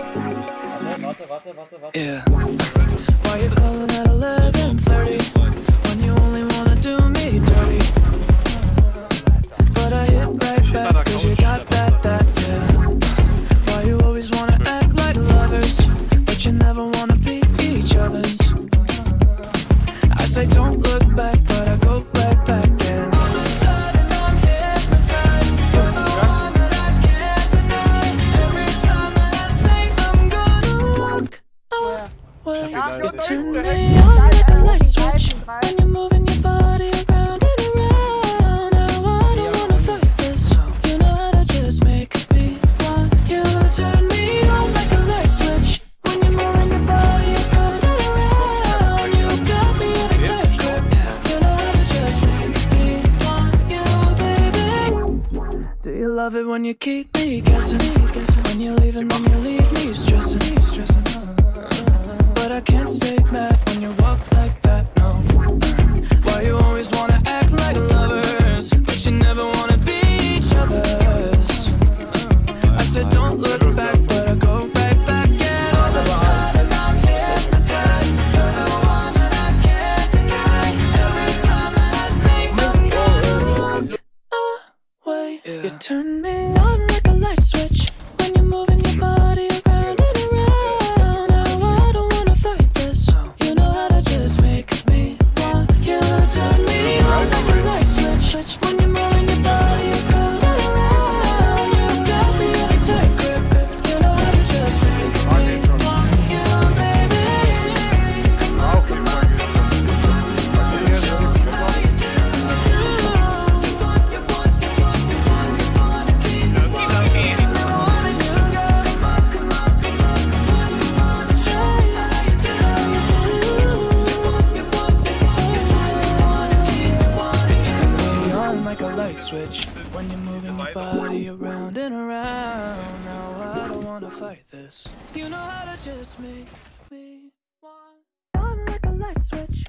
Warte, warte, warte, warte. Yeah. Why you calling at 11? You turn me on like a light switch when you're moving your body around and around. Now I don't wanna fight this. You know how to just make me want you. Turn me on like a light switch when you're moving your body around and around. You got me in a tight grip. You know how to just make me want you, baby. Do you love it when you keep me guessing? Said don't look back, but I go right back and all of a sudden I'm hypnotized. You're the one that I can't deny. Every time that I say I'm away, you turn me switch when you're moving your body around and around. Now I don't wanna fight this. You know how to just make me want on like a light switch